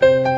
Música